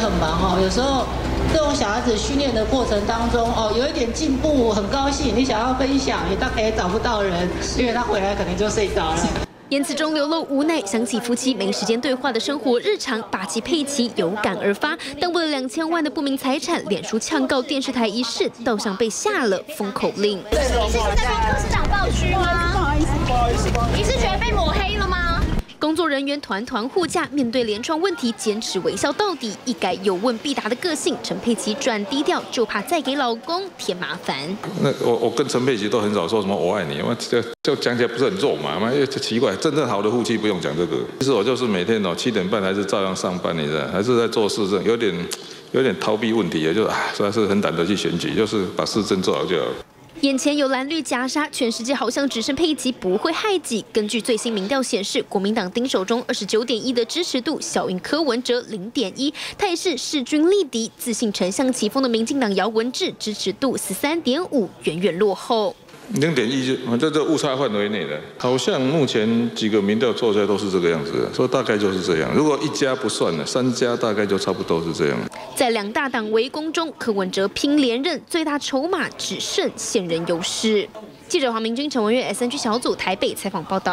很忙哦，有时候这种小孩子训练的过程当中哦，有一点进步，很高兴，你想要分享，你大概也找不到人，因为他回来可能就睡着了。言辞中流露无奈，想起夫妻没时间对话的生活日常，霸气佩奇有感而发。但为了两千万的不明财产，脸书呛告电视台一事，倒像被下了封口令。你是在帮董事长报虚吗？不好意思，不好意思，你是觉得被抹黑了吗？工人员团团护驾，面对连串问题坚持微笑到底，一改有问必答的个性。陈佩琪转低调，就怕再给老公添麻烦。那我我跟陈佩琪都很少说什么我爱你，因为这就讲起来不是很肉麻嘛，因为奇怪，真正好的夫妻不用讲这个。其实我就是每天哦七点半还是照样上班，你知道，还是在做市政，有点有点逃避问题，也就啊，实在是很懒得去选举，就是把市政做好就好。眼前有蓝绿夹杀，全世界好像只剩佩奇不会害己。根据最新民调显示，国民党丁守中二十九点一的支持度，小赢柯文哲零点一。他也是势均力敌、自信丞相起风的民进党姚文智，支持度十三点五，远远落后。零点一就反正这误差范围内的，好像目前几个民调做出来都是这个样子的，所以大概就是这样。如果一家不算了，三家大概就差不多是这样。在两大党围攻中，柯文哲拼连任，最大筹码只剩现任优势。记者黄明君、陈文月，SNG 小组台北采访报道。